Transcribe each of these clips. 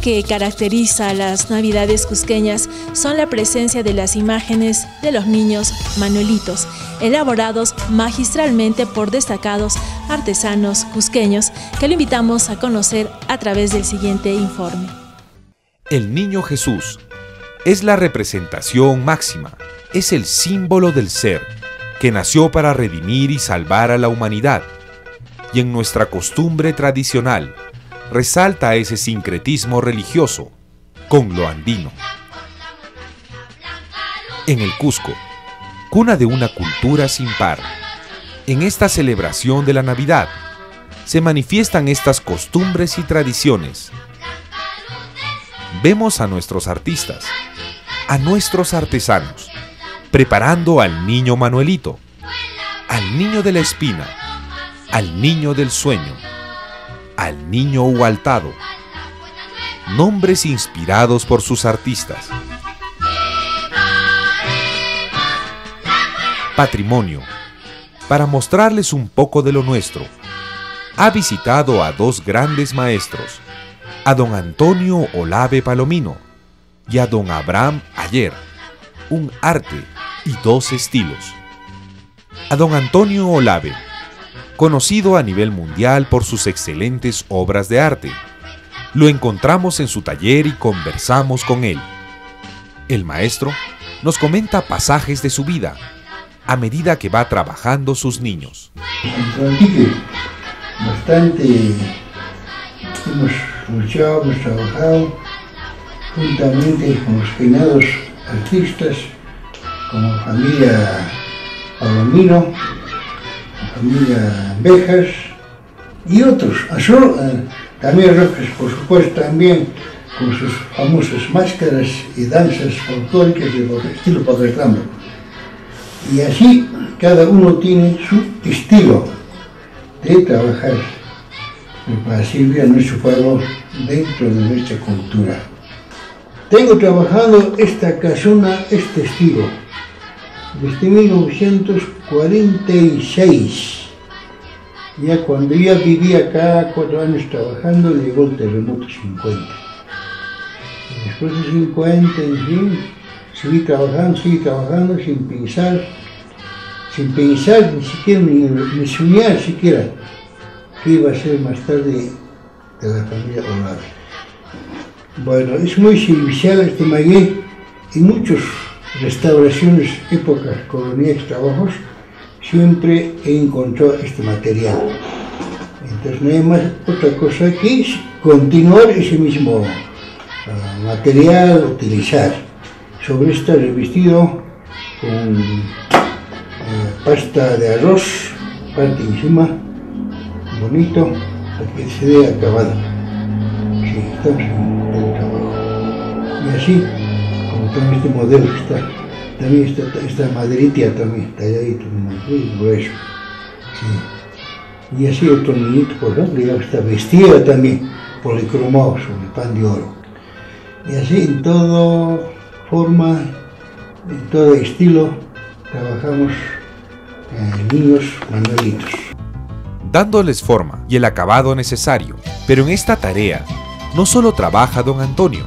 que caracteriza a las navidades cusqueñas son la presencia de las imágenes de los niños manuelitos, elaborados magistralmente por destacados artesanos cusqueños, que lo invitamos a conocer a través del siguiente informe. El Niño Jesús es la representación máxima, es el símbolo del ser, que nació para redimir y salvar a la humanidad. Y en nuestra costumbre tradicional, resalta ese sincretismo religioso con lo andino. En el Cusco, cuna de una cultura sin par, en esta celebración de la Navidad se manifiestan estas costumbres y tradiciones. Vemos a nuestros artistas, a nuestros artesanos, preparando al niño Manuelito, al niño de la espina, al niño del sueño, al niño Hualtado, nombres inspirados por sus artistas. Patrimonio, para mostrarles un poco de lo nuestro, ha visitado a dos grandes maestros, a don Antonio Olave Palomino y a don Abraham Ayer, un arte y dos estilos. A don Antonio Olave, conocido a nivel mundial por sus excelentes obras de arte. Lo encontramos en su taller y conversamos con él. El maestro nos comenta pasajes de su vida a medida que va trabajando sus niños. Bastante hemos luchado, hemos trabajado juntamente con los peinados artistas, como familia Palomino, familia Bejas y otros. Eh, también Rojas, por supuesto, también con sus famosas máscaras y danzas folclóricas de estilo reclamo. Y así cada uno tiene su estilo de trabajar para servir a nuestro pueblo dentro de nuestra cultura. Tengo trabajado esta casona, este estilo, desde 1946. Ya cuando ya vivía acá cuatro años trabajando, llegó el terremoto 50. Y después de 50, en fin, seguí trabajando, seguí trabajando sin pensar, sin pensar ni siquiera, ni, ni soñar siquiera que iba a ser más tarde de la familia Olave. Bueno, es muy servicial este maguey y muchos restauraciones, épocas coloniales, trabajos, siempre he encontrado este material. Entonces no hay más otra cosa que continuar ese mismo uh, material, utilizar. Sobre este revestido con uh, pasta de arroz, parte encima, bonito, para que se vea acabado. Sí, estamos en el trabajo. Y así también este modelo que está, también está, esta maderita también, talladito, muy grueso. Sí. Y así otro niñito, por ejemplo, ya está vestida también, policromado sobre pan de oro. Y así en toda forma, en todo estilo, trabajamos eh, niños manuelitos. Dándoles forma y el acabado necesario, pero en esta tarea no solo trabaja don Antonio,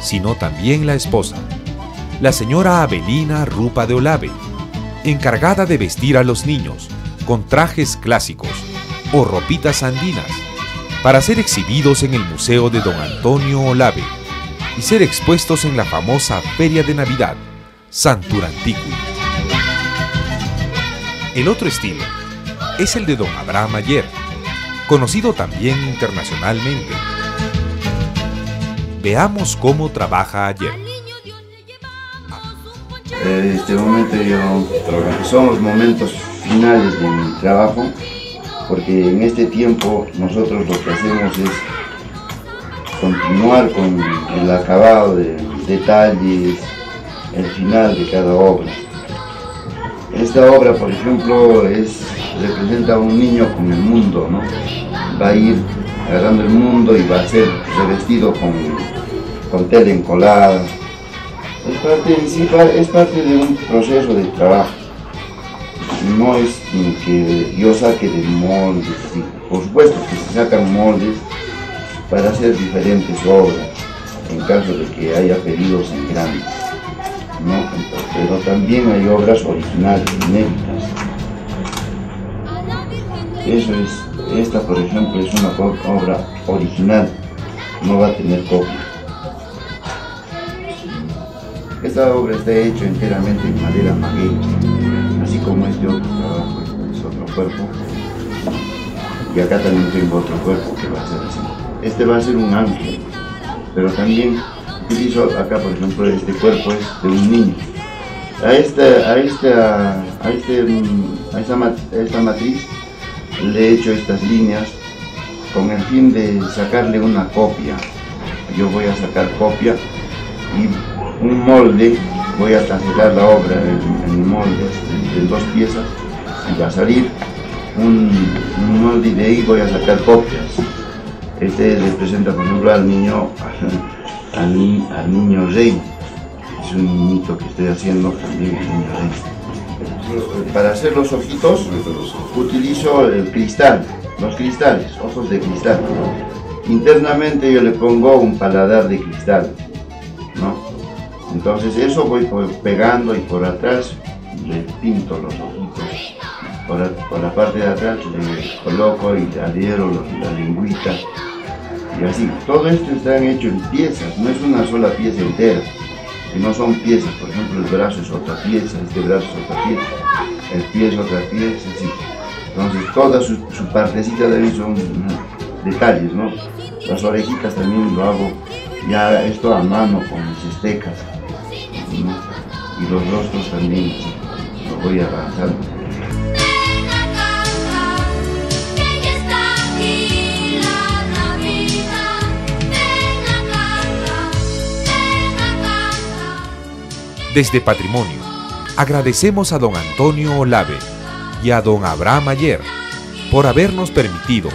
sino también la esposa, la señora Abelina Rupa de Olave, encargada de vestir a los niños con trajes clásicos o ropitas andinas para ser exhibidos en el Museo de Don Antonio Olave y ser expuestos en la famosa Feria de Navidad, Santuranticui. El otro estilo es el de Don Abraham Ayer, conocido también internacionalmente Veamos cómo trabaja ayer. En este momento yo son los momentos finales de mi trabajo porque en este tiempo nosotros lo que hacemos es continuar con el acabado de detalles, el final de cada obra. Esta obra, por ejemplo, es, representa a un niño con el mundo, ¿no? Va a ir agarrando el mundo y va a ser revestido con con tela encolada. Es parte, es parte de un proceso de trabajo. No es que yo saque de moldes, por supuesto que se sacan moldes para hacer diferentes obras. caso de que haya pedidos en grandes, ¿no? pero también hay obras originales, inéditas. Eso es, esta por ejemplo es una obra original, no va a tener copia. Esta obra está hecha enteramente en madera maguey, así como este otro trabajo, es otro cuerpo. Y acá también tengo otro cuerpo que va a ser así. Este va a ser un ángel, pero también utilizo acá, por ejemplo, este cuerpo es de un niño. A esta, a esta, a este, a esta, matriz le he hecho estas líneas con el fin de sacarle una copia. Yo voy a sacar copia y un molde, voy a cancelar la obra en, moldes de, dos piezas y va a salir un, molde y de ahí voy a sacar copias. Este representa, por ejemplo, al niño, al, niño rey. Es un niñito que estoy haciendo también niño rey. Para hacer los ojitos utilizo el cristal, los cristales, ojos de cristal. Internamente yo le pongo un paladar de cristal. Entonces eso voy pegando y por atrás le pinto los ojitos. Por la, parte de atrás le coloco y adhiero la lengüita y así. Todo esto está hecho en piezas, no es una sola pieza entera, no son piezas, por ejemplo el brazo es otra pieza, este brazo es otra pieza, el pie es otra pieza, así. Entonces toda su, partecita de ahí son detalles, ¿no? Las orejitas también lo hago ya esto a mano con mis estecas, y los rostros también lo voy avanzando. Desde Patrimonio, agradecemos a don Antonio Olave y a don Abraham Ayer por habernos permitido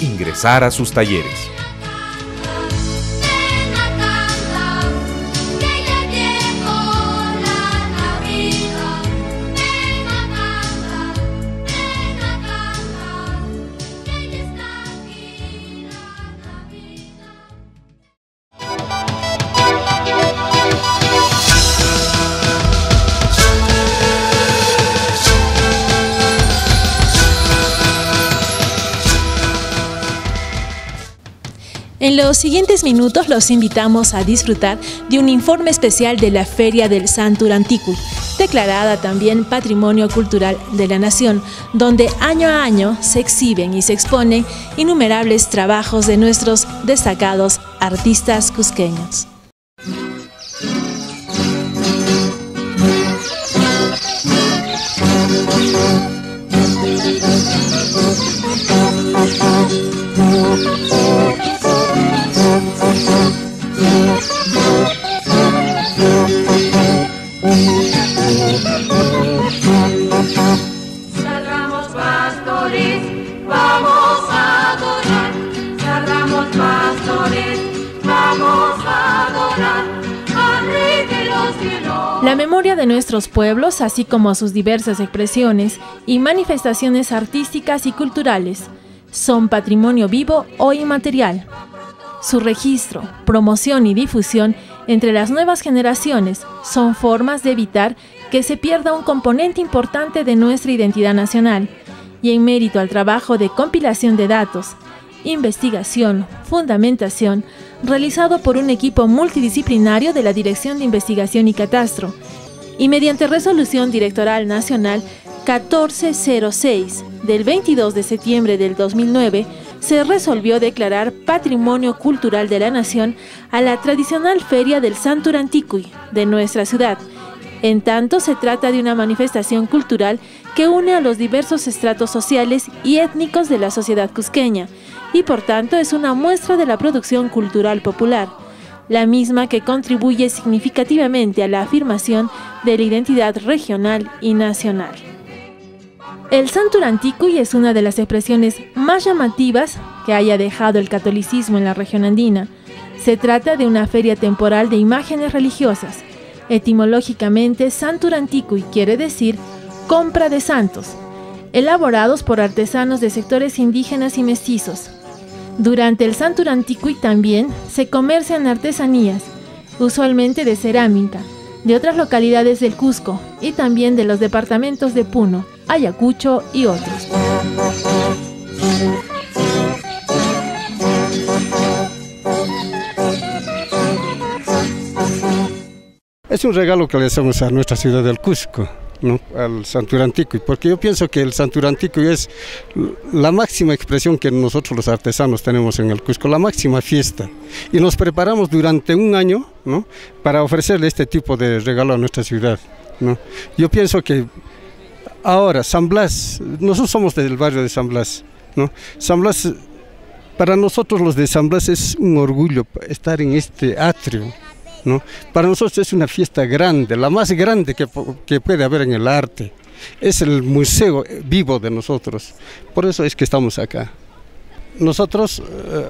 ingresar a sus talleres. En los siguientes minutos los invitamos a disfrutar de un informe especial de la Feria del Santuranticul, declarada también Patrimonio Cultural de la Nación, donde año a año se exhiben y se exponen innumerables trabajos de nuestros destacados artistas cusqueños. Así como sus diversas expresiones y manifestaciones artísticas y culturales, son patrimonio vivo o inmaterial. Su registro, promoción y difusión entre las nuevas generaciones son formas de evitar que se pierda un componente importante de nuestra identidad nacional y en mérito al trabajo de compilación de datos, investigación, fundamentación, realizado por un equipo multidisciplinario de la Dirección de Investigación y Catastro, y mediante resolución directoral nacional 1406 del 22 de septiembre del 2009, se resolvió declarar Patrimonio Cultural de la Nación a la tradicional Feria del Santuranticui de nuestra ciudad. En tanto, se trata de una manifestación cultural que une a los diversos estratos sociales y étnicos de la sociedad cusqueña, y por tanto es una muestra de la producción cultural popular, la misma que contribuye significativamente a la afirmación de la identidad regional y nacional. El Santuranticuy es una de las expresiones más llamativas que haya dejado el catolicismo en la región andina. Se trata de una feria temporal de imágenes religiosas. Etimológicamente, Santuranticuy quiere decir compra de santos, elaborados por artesanos de sectores indígenas y mestizos. Durante el Santuranticuy también se comercian artesanías usualmente de cerámica, de otras localidades del Cusco y también de los departamentos de Puno, Ayacucho y otros. Es un regalo que le hacemos a nuestra ciudad del Cusco. ¿No? al Santurantico, porque yo pienso que el Santurantico es la máxima expresión que nosotros los artesanos tenemos en el Cusco, la máxima fiesta. Y nos preparamos durante un año ¿no? para ofrecerle este tipo de regalo a nuestra ciudad. ¿no? Yo pienso que ahora, San Blas, nosotros somos del barrio de San Blas, ¿no? San Blas, para nosotros los de San Blas es un orgullo estar en este atrio, para nosotros es una fiesta grande, la más grande que, puede haber en el arte. Es el museo vivo de nosotros. Por eso es que estamos acá. Nosotros eh,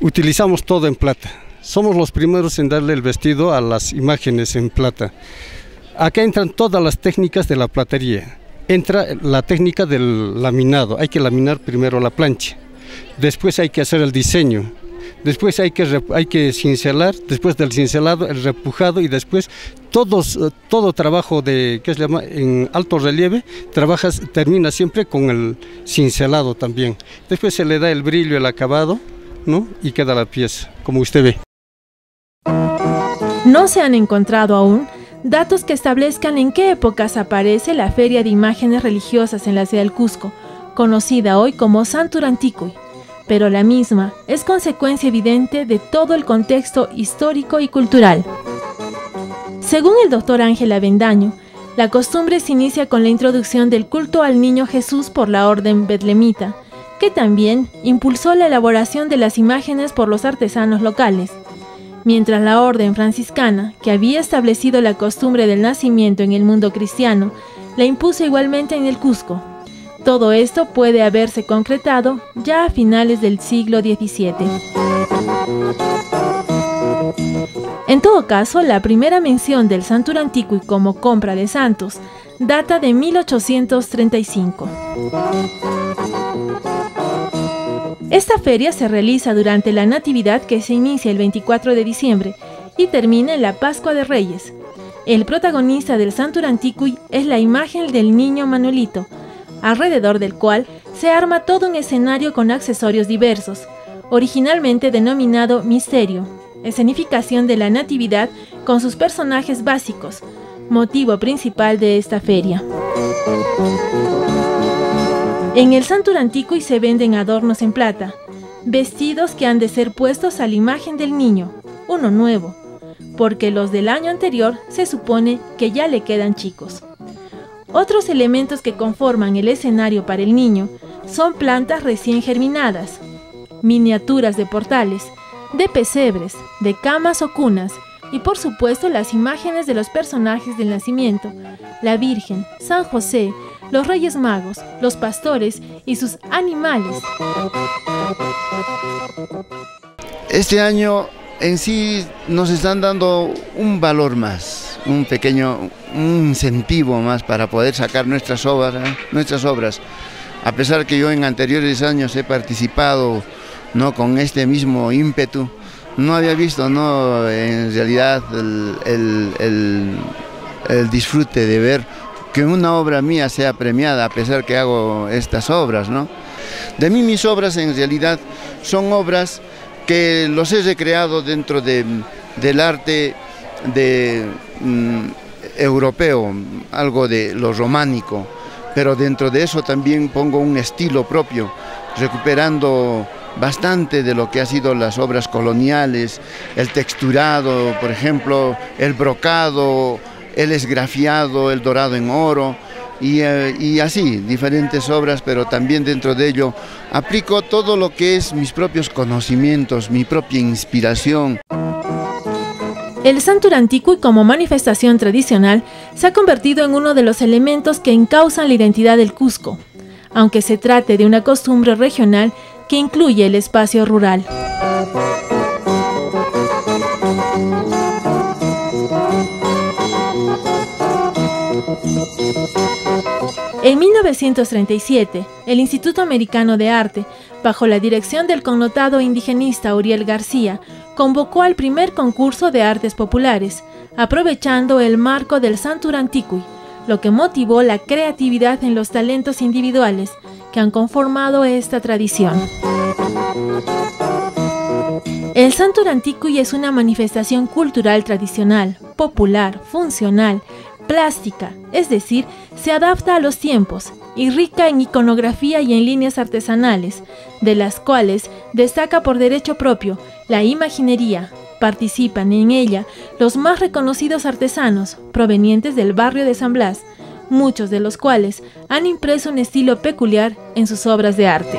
utilizamos todo en plata. Somos los primeros en darle el vestido a las imágenes en plata. Acá entran todas las técnicas de la platería. Entra la técnica del laminado. Hay que laminar primero la plancha. Después hay que hacer el diseño después hay que, hay que cincelar, después del cincelado el repujado y después todos, eh, todo trabajo de, ¿qué se llama? En alto relieve, trabajas, termina siempre con el cincelado también. Después se le da el brillo, el acabado, ¿no? Y queda la pieza, como usted ve. No se han encontrado aún datos que establezcan en qué épocas aparece la Feria de Imágenes Religiosas en la ciudad del Cusco, conocida hoy como Santuranticuy pero la misma es consecuencia evidente de todo el contexto histórico y cultural. Según el doctor Ángel Avendaño, la costumbre se inicia con la introducción del culto al niño Jesús por la orden betlemita, que también impulsó la elaboración de las imágenes por los artesanos locales, mientras la orden franciscana, que había establecido la costumbre del nacimiento en el mundo cristiano, la impuso igualmente en el Cusco, todo esto puede haberse concretado ya a finales del siglo XVII. En todo caso, la primera mención del Santur Antiqui como compra de santos data de 1835. Esta feria se realiza durante la Natividad que se inicia el 24 de diciembre y termina en la Pascua de Reyes. El protagonista del Santur Antiqui es la imagen del niño Manuelito, alrededor del cual se arma todo un escenario con accesorios diversos, originalmente denominado Misterio, escenificación de la Natividad con sus personajes básicos, motivo principal de esta feria. En el Santur y se venden adornos en plata, vestidos que han de ser puestos a la imagen del niño, uno nuevo, porque los del año anterior se supone que ya le quedan chicos. Otros elementos que conforman el escenario para el niño son plantas recién germinadas, miniaturas de portales, de pesebres, de camas o cunas y por supuesto las imágenes de los personajes del nacimiento, la Virgen, San José, los Reyes Magos, los pastores y sus animales. Este año en sí nos están dando un valor más, un pequeño incentivo más para poder sacar nuestras obras, ¿eh? nuestras obras. A pesar que yo en anteriores años he participado no con este mismo ímpetu, no había visto no en realidad el, el disfrute de ver que una obra mía sea premiada a pesar que hago estas obras, ¿no? De mí mis obras en realidad son obras que los he recreado dentro de, del arte de, mm, europeo, algo de lo románico, pero dentro de eso también pongo un estilo propio, recuperando bastante de lo que ha sido las obras coloniales, el texturado, por ejemplo, el brocado, el esgrafiado, el dorado en oro, eh, y, así, diferentes obras, pero también dentro de ello aplico todo lo que es mis propios conocimientos, mi propia inspiración. El Santur y como manifestación tradicional se ha convertido en uno de los elementos que encausan la identidad del Cusco, aunque se trate de una costumbre regional que incluye el espacio rural. En 1937, el Instituto Americano de Arte, bajo la dirección del connotado indigenista Uriel García, convocó al primer concurso de artes populares, aprovechando el marco del Santuranticui, lo que motivó la creatividad en los talentos individuales que han conformado esta tradición. El Santuranticui es una manifestación cultural tradicional, popular, funcional, plástica, es decir, se adapta a los tiempos y rica en iconografía y en líneas artesanales, de las cuales destaca por derecho propio la imaginería. Participan en ella los más reconocidos artesanos provenientes del barrio de San Blas, muchos de los cuales han impreso un estilo peculiar en sus obras de arte.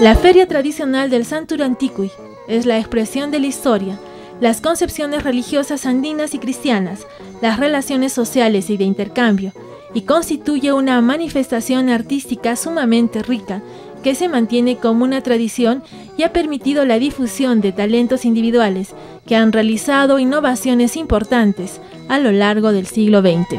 La feria tradicional del Santur Antiqui es la expresión de la historia, las concepciones religiosas andinas y cristianas, las relaciones sociales y de intercambio, y constituye una manifestación artística sumamente rica que se mantiene como una tradición y ha permitido la difusión de talentos individuales que han realizado innovaciones importantes a lo largo del siglo XX.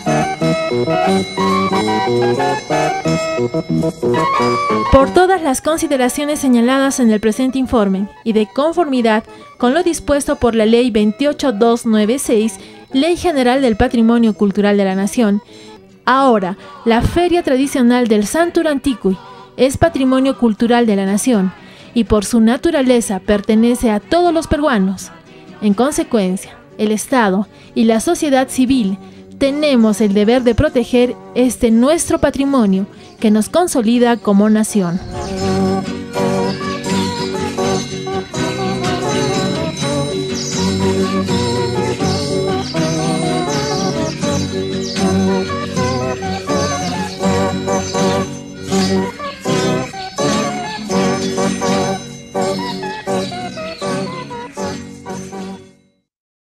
Por todas las consideraciones señaladas en el presente informe y de conformidad con lo dispuesto por la Ley 28296, Ley General del Patrimonio Cultural de la Nación, ahora la Feria Tradicional del Santur Antiqui es Patrimonio Cultural de la Nación y por su naturaleza pertenece a todos los peruanos. En consecuencia, el Estado y la sociedad civil tenemos el deber de proteger este nuestro patrimonio que nos consolida como nación.